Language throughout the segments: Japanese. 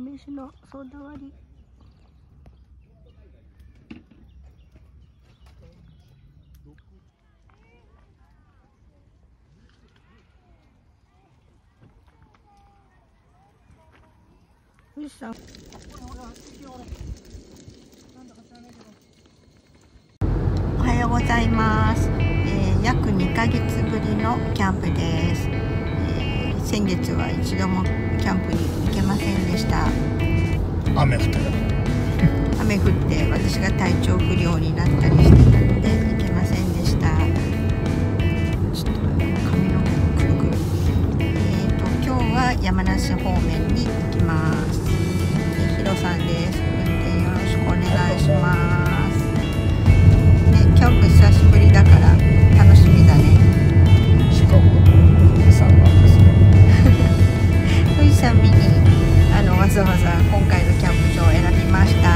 飯のソーダ割り。富士山おはようございます、えー約2ヶ月ぶりのキャンプです、えー先月は一度もキャンプに雨降ってる雨降って私が体調不良になったりしてたので行けませんでした。ちょっと髪の毛もくるく。るえーと今日は山梨方面に行きます。でヒロさんです。運転よろしくお願いします。ねキャンプ久しぶりだから楽しみだね。わざわざ今回のキャンプ場を選びました。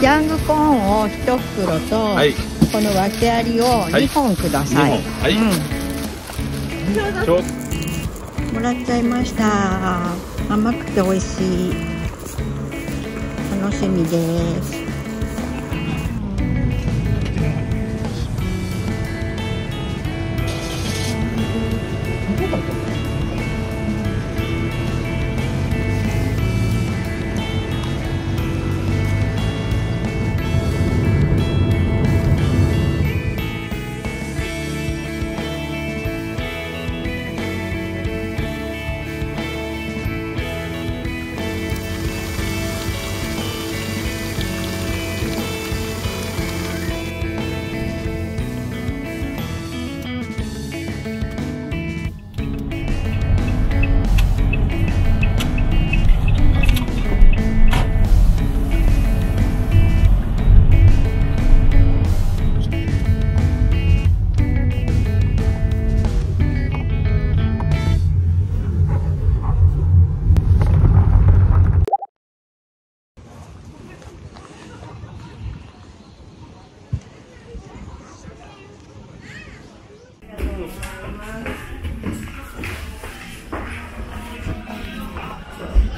ヤングコーンを1袋と、はいこの訳ありを2本ください、はい。ちょうん、もらっちゃいました。甘くて美味しい。楽しみです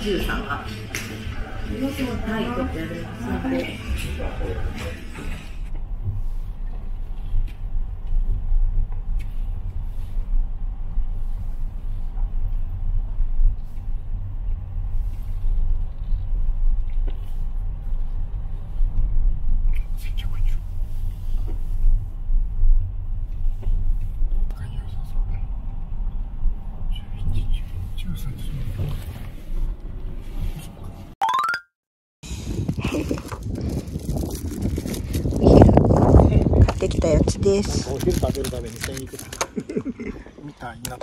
お買ってきたやつです。お昼食べるために買いに行くみたいな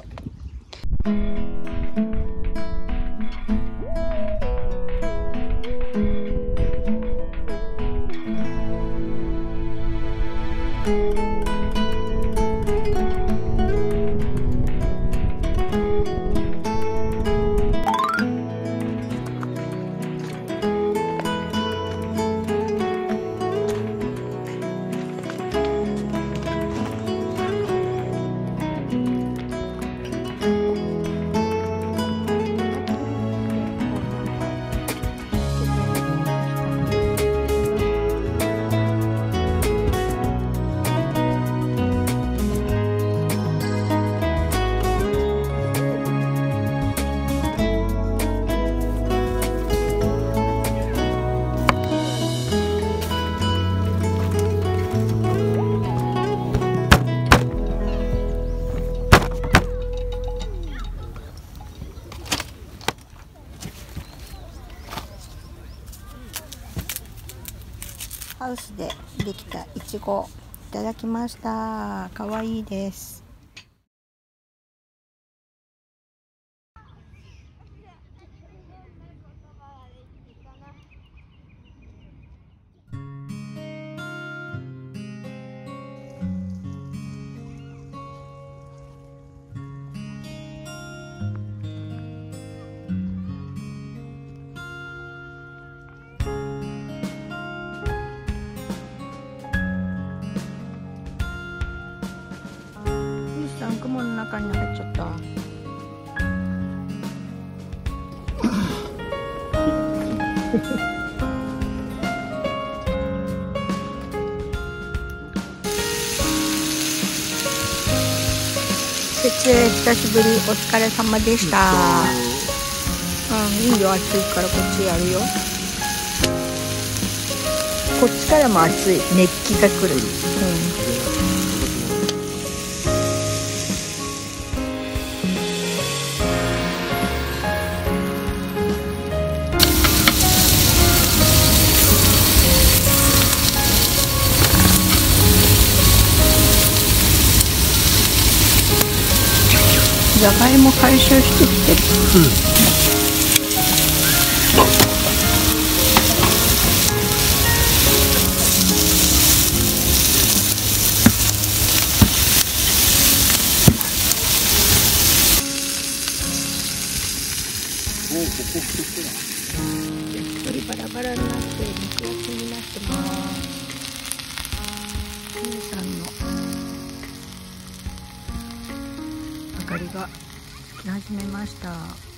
ハウスでできたいちごいただきました。かわいいです。中に入っちゃった。設営久しぶりお疲れ様でした。うんいいよ暑いからこっちやるよ。こっちからも暑い。熱気が来る。うん。じゃがいも回収してきてうここ太ってな。い鳥バラバラにがつき始めました。